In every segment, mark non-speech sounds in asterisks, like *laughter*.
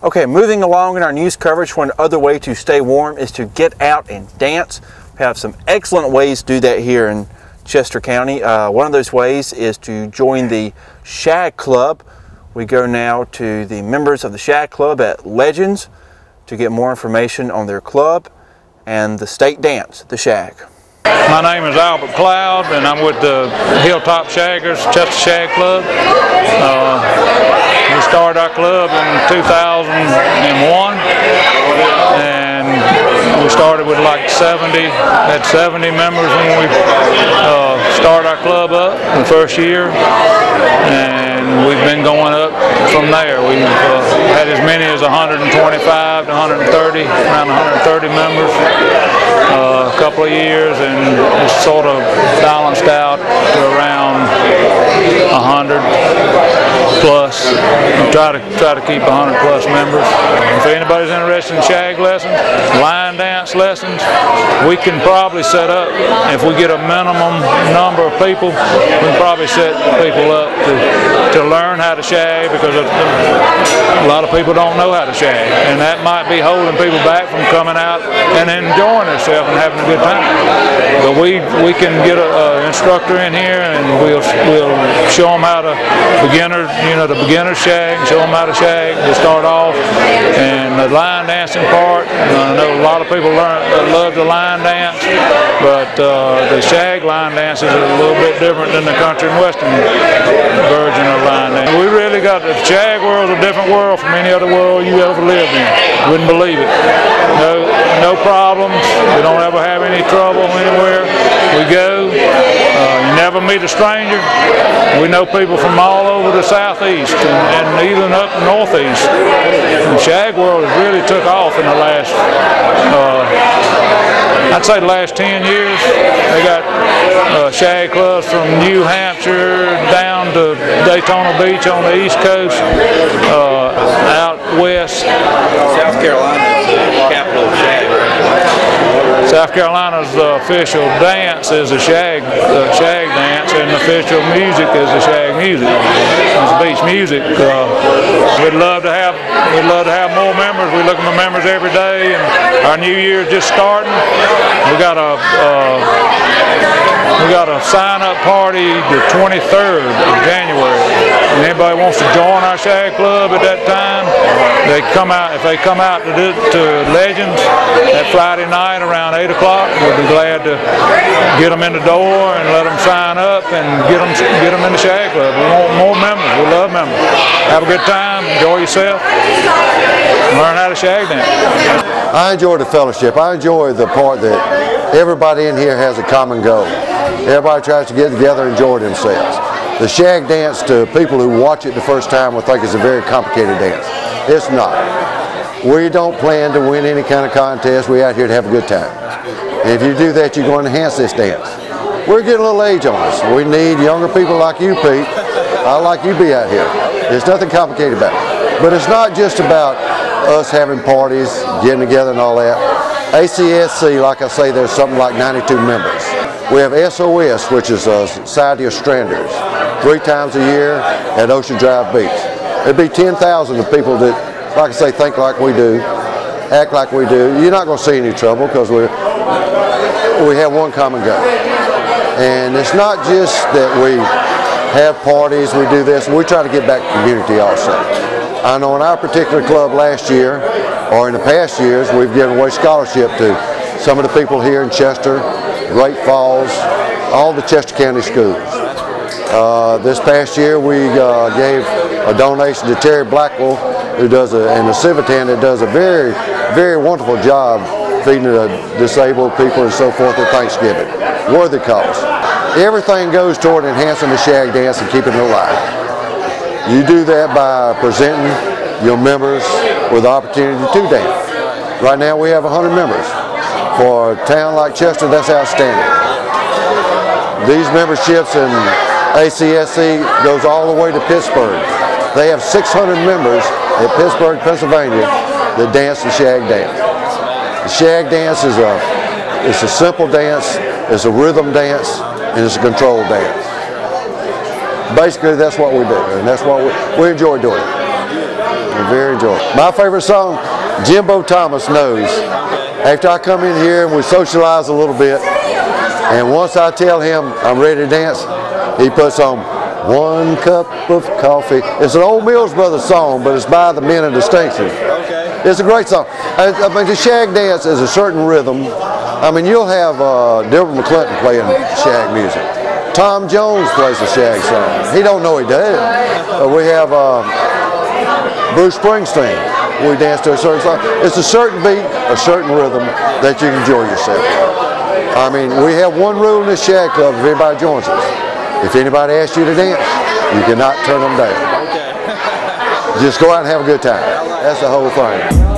Okay, moving along in our news coverage, one other way to stay warm is to get out and dance. We have some excellent ways to do that here in Chester County. Uh, one of those ways is to join the Shag Club. We go now to the members of the Shag Club at Legends to get more information on their club and the state dance, the Shag. My name is Albert Cloud, and I'm with the Hilltop Shaggers, Chester Shag Club. Uh, we started our club in 2001, and we started with like 70, had 70 members when we uh, started our club up the first year, and we've been going up from there. We've uh, had as many as 125 to 130, around 130 members uh, a couple of years, and it's sort of balanced out to around 100 plus. Try to try to keep 100 plus members. If anybody's interested in shag lessons, line dance lessons, we can probably set up. If we get a minimum number of people, we can probably set people up to to learn how to shag because a lot of people don't know how to shag, and that might be holding people back from coming out and enjoying themselves and having a good time. But we we can get an instructor in here and we'll we'll show them how to beginner you know the beginner shag, show them how to shag to start off, and the line dancing part. I know a lot of people learn love the line dance, but uh, the shag line dances are a little bit different than the country and western version of line dance. We really got the shag world's a different world from any other world you ever lived in. Wouldn't believe it. No no problems. We don't ever have any trouble anywhere. We go. Uh, you never meet a stranger. We know people from all over the southeast and, and even up the northeast. The shag world has really took off in the last, uh, I'd say the last 10 years. They got uh, shag clubs from New Hampshire down to Daytona Beach on the east coast, uh, out west. South Carolina is the capital of shag. South Carolina's uh, official dance is the shag, the shag dance, and official music is the shag music. It's beach music. Uh, we'd love to have, we'd love to have more members. We look at the members every day, and our new year is just starting. We got a, uh, we got a sign-up party the 23rd of January. Anybody wants to join our shag club at that time, they come out. If they come out to, do, to Legends that Friday night around 8 o'clock, we'll be glad to get them in the door and let them sign up and get them get them in the shag club. We want more members. We love members. Have a good time. Enjoy yourself. Learn how to shag dance. I enjoy the fellowship. I enjoy the part that everybody in here has a common goal. Everybody tries to get together and enjoy themselves. The shag dance to people who watch it the first time will think it's a very complicated dance. It's not. We don't plan to win any kind of contest. We're out here to have a good time. And if you do that, you're going to enhance this dance. We're getting a little age on us. We need younger people like you, Pete. I like you be out here. There's nothing complicated about it. But it's not just about us having parties, getting together and all that. ACSC, like I say, there's something like 92 members. We have SOS, which is a Society of Stranders, three times a year at Ocean Drive Beach. It'd be 10,000 of people that, like I say, think like we do, act like we do. You're not going to see any trouble because we we have one common goal. And it's not just that we have parties, we do this, we try to get back to community also. I know in our particular club last year, or in the past years, we've given away scholarship to some of the people here in Chester, Great Falls, all the Chester County schools. Uh, this past year we uh, gave a donation to Terry Blackwell, who does a, and the Civitan that does a very, very wonderful job feeding the disabled people and so forth at Thanksgiving. Worthy cause. Everything goes toward enhancing the shag dance and keeping it alive. You do that by presenting your members with the opportunity to dance. Right now we have 100 members. For a town like Chester, that's outstanding. These memberships in ACSC goes all the way to Pittsburgh. They have 600 members at Pittsburgh, Pennsylvania that dance the shag dance. The shag dance is a, it's a simple dance, it's a rhythm dance, and it's a controlled dance. Basically, that's what we do, and that's what we, we enjoy doing. and very enjoyable. My favorite song, Jimbo Thomas knows. After I come in here and we socialize a little bit, and once I tell him I'm ready to dance, he puts on one cup of coffee. It's an old Mills Brothers song, but it's by the Men of Distinction. Okay. It's a great song. I, I mean, the shag dance is a certain rhythm. I mean, you'll have uh, Delbert McClinton playing shag music. Tom Jones plays a shag song. He don't know he does. Uh, we have uh, Bruce Springsteen. We dance to a certain song. It's a certain beat, a certain rhythm that you can enjoy yourself. I mean, we have one rule in this shag club if anybody joins us. If anybody asks you to dance, you cannot turn them down. Okay. *laughs* Just go out and have a good time. That's the whole thing.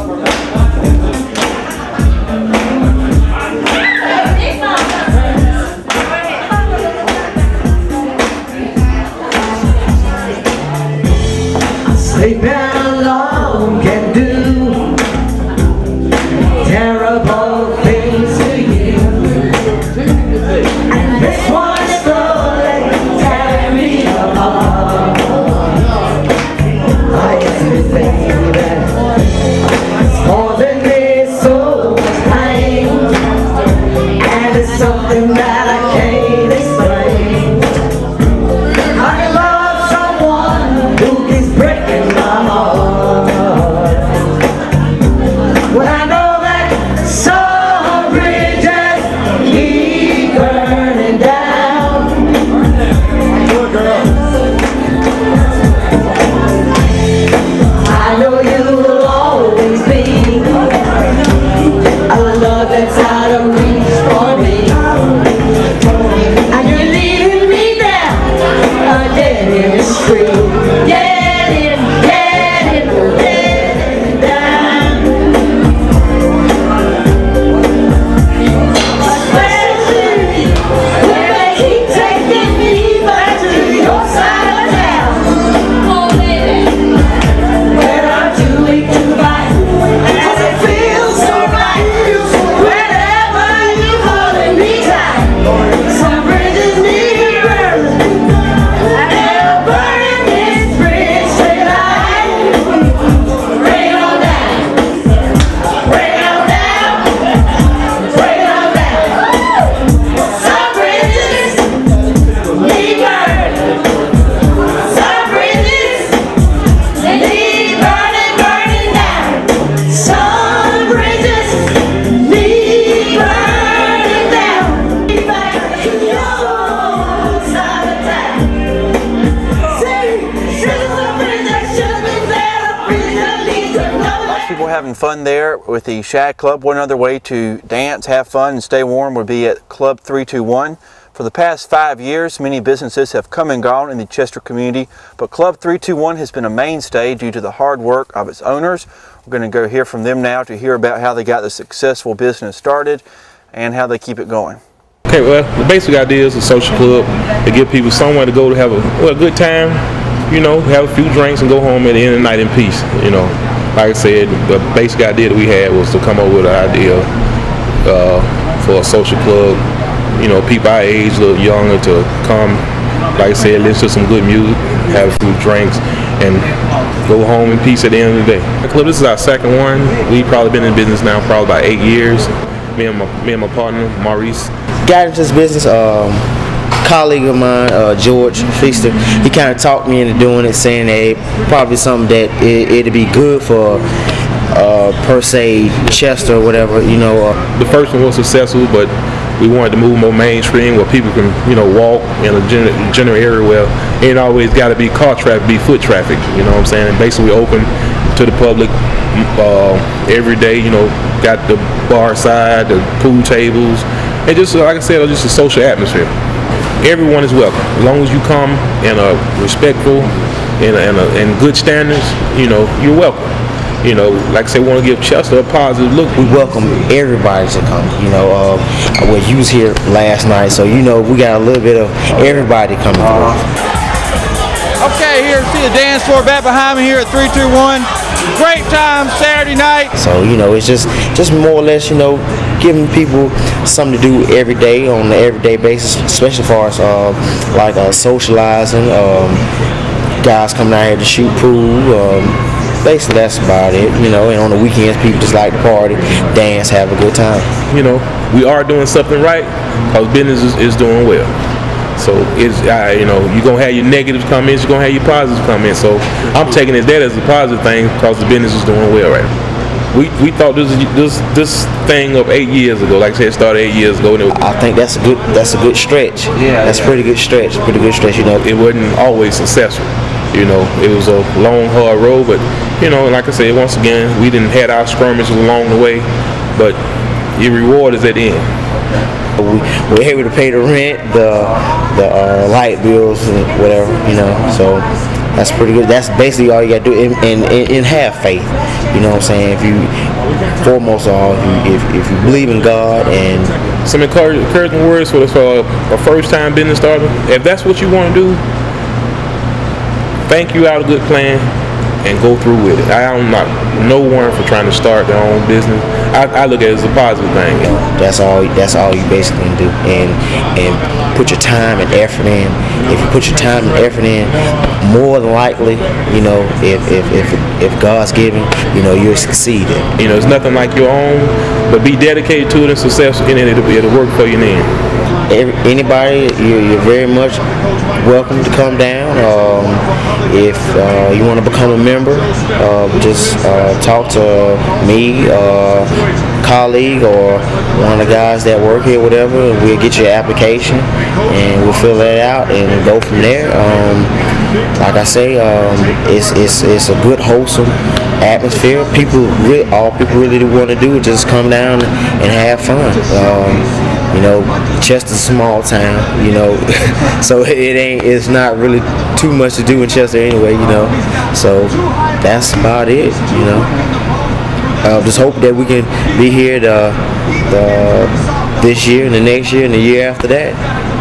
Fun there with the Shag Club. One other way to dance, have fun, and stay warm would be at Club 321. For the past five years, many businesses have come and gone in the Chester community, but Club 321 has been a mainstay due to the hard work of its owners. We're going to go hear from them now to hear about how they got the successful business started and how they keep it going. Okay, well, the basic idea is a social club to give people somewhere to go to have a, well, a good time, you know, have a few drinks and go home at the end of the night in peace, you know. Like I said, the basic idea that we had was to come up with an idea uh, for a social club, you know, people our age, a little younger, to come, like I said, listen to some good music, have a few drinks, and go home in peace at the end of the day. The club, this is our second one. We've probably been in business now probably about eight years. Me and my, me and my partner, Maurice, got into this business. Um, colleague of mine, uh, George Feaster, he kind of talked me into doing it, saying that it probably something that it, it'd be good for, uh, per se, Chester or whatever. You know, uh, the first one was successful, but we wanted to move more mainstream where people can, you know, walk in a general, general area where it ain't always got to be car traffic, be foot traffic. You know what I'm saying? And basically, open to the public uh, every day. You know, got the bar side, the pool tables, and just like I said, just a social atmosphere. Everyone is welcome as long as you come in a respectful and and, a, and good standards. You know, you're welcome. You know, like I said, we want to give Chester a positive look. we welcome everybody to come. You know, uh, well, you was here last night, so you know we got a little bit of everybody coming through. Okay, here see the dance floor back behind me here at 321. Great time Saturday night. So you know, it's just just more or less, you know, giving people something to do every day on an everyday basis, especially as far as uh, like uh, socializing. Um, guys coming out here to shoot pool. Um, basically that's about it. You know, and on the weekends, people just like to party, dance, have a good time. you know, we are doing something right because business is, is doing well. So it's, uh, you know, you're going to have your negatives come in, you're going to have your positives come in. So I'm taking it that as a positive thing because the business is doing well right now. We, we thought this this this thing of eight years ago, like I said, started eight years ago, and it, I think that's a good that's a good stretch. Yeah, that's a pretty good stretch. Pretty good stretch. You know, it wasn't always successful. You know, it was a long, hard road, but you know, like I said, once again, we didn't had our skirmishes along the way, but your reward is at the end. We, we're able to pay the rent, the the uh, light bills, and whatever. You know, so that's pretty good. That's basically all you got to do, and, and, and have faith. You know what I'm saying? If you foremost all, if you, if, if you believe in God and Some encouraging, encouraging words for, for a first time business starter. If that's what you want to do, thank you out a good plan and go through with it. I am not no one for trying to start their own business. I, I look at it as a positive thing. That's all. That's all you basically do, and and put your time and effort in. If you put your time and effort in, more than likely, you know, if if if, if God's giving, you know, you'll succeed. in. You know, it's nothing like your own, but be dedicated to it and successful in it. It'll, it'll work for you in the end. Anybody, you're, you're very much welcome to come down. Um, if uh, you want to become a member, uh, just uh, talk to me, uh, colleague, or one of the guys that work here, whatever. We'll get your application and we'll fill that out and go from there. Um, like I say, um, it's, it's it's a good, wholesome atmosphere. People, re- all people really want to do is just come down and have fun. Um, you know, Chester's a small town, you know, *laughs* so it ain't, it's not really too much to do in Chester anyway, you know. So that's about it, you know. Uh, just hope that we can be here the, the, this year and the next year and the year after that.